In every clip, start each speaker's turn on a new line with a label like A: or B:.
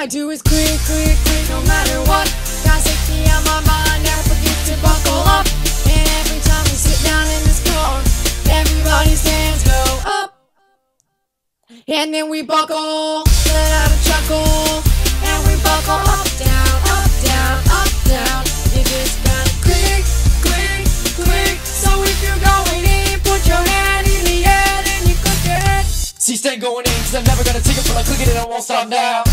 A: I do is click, click, click, no matter what. Got safety on my mind, never forget to buckle up. And every time we sit down in this car, everybody's hands go up. And then we buckle, let out a chuckle, and we buckle up, down, up, down, up, down. You just gotta click, click, click. So if you're going in, put your hand in the air, then you click it. See,
B: stay going in, cause I'm never gonna take it till I click it and I won't stop now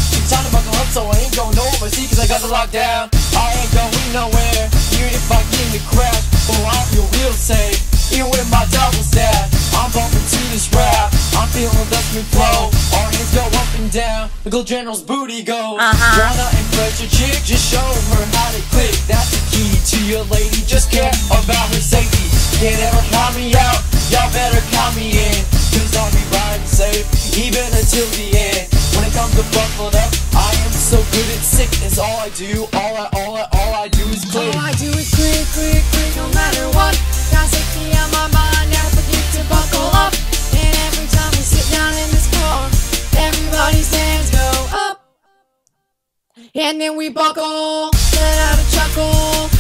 B: up, so I ain't going nowhere, see, cause I got the lockdown. I ain't going nowhere, even if I get in the crash. Oh, I feel real safe, even with my double staff. I'm bumping to this rap, I'm feeling the smooth flow. Our hands go up and down, the Gold General's booty goes. Uh-huh. Wanna impress your chick, just show her how to click. That's the key to your lady, just care about her safety. Can't ever count me out, y'all better count me in. Cause I'll be riding safe, even until the end. When it comes to buckled up, so good at sickness. All I do, all I, all I, all I do is click. All
A: I do is click, click, click, no matter what. Got safety on my mind, never forget to buckle up. And every time we sit down in this car, everybody's hands go up. And then we buckle, let out a chuckle,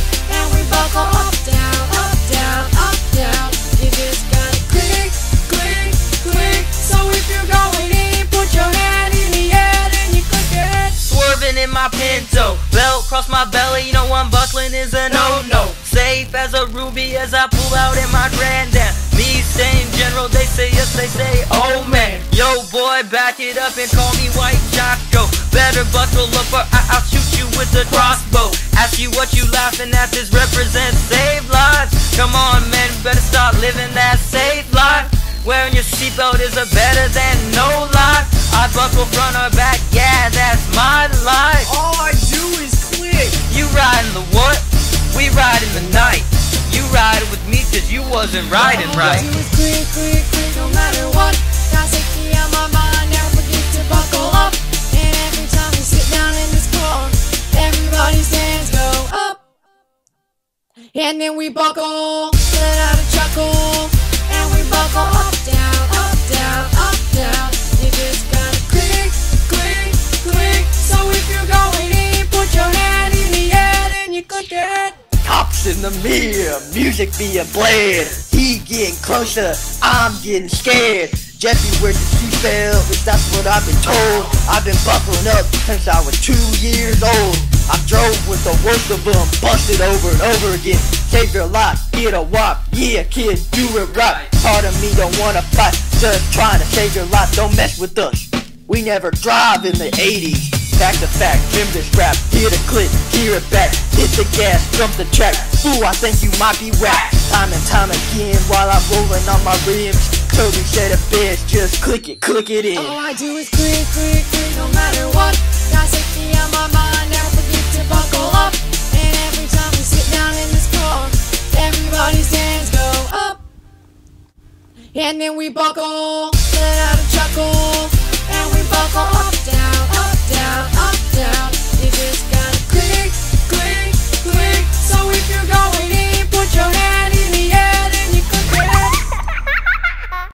C: my pinto, belt across my belly, you know I'm buckling is a no-no. Safe as a ruby as I pull out in my grand down. Me saying general, they say yes, they say oh man. Yo boy, back it up and call me White Choco. Better buckle up or I- I'll shoot you with a crossbow. Ask you what you laughing at, this represents save lives. Come on man, better start living that safe life. Wearing your seatbelt is a better than no life. I buckle front or back, yeah, that's my life. Wasn't riding right.
A: No matter what. Got safety on my mind, never forget to buckle up. And every time we sit down in this car, everybody's hands go up. And then we buckle, let out a chuckle,
D: the mirror, music being blared. He getting closer, I'm getting scared. Jeffy, where the seatbelt? Is that's what I've been told. I've been buckling up since I was two years old. I drove with the worst of them, busted over and over again. Save your life, get a wop, yeah, kid, do it right. Part of me don't wanna fight, just trying to save your life. Don't mess with us. We never drive in the 80s. Back to fact, trim the strap, hear the clip, hear it back, hit the gas, jump the track. Ooh, I think you might be whack. Time and time again while I'm rolling on my rims. Toby said it best, just click it, click it in. All
A: I do is click, click, click, no matter what. Got safety on my mind, never forget to buckle up. And every time we sit down in this car, everybody's hands go up. And then we buckle, let out a chuckle, and we buckle down,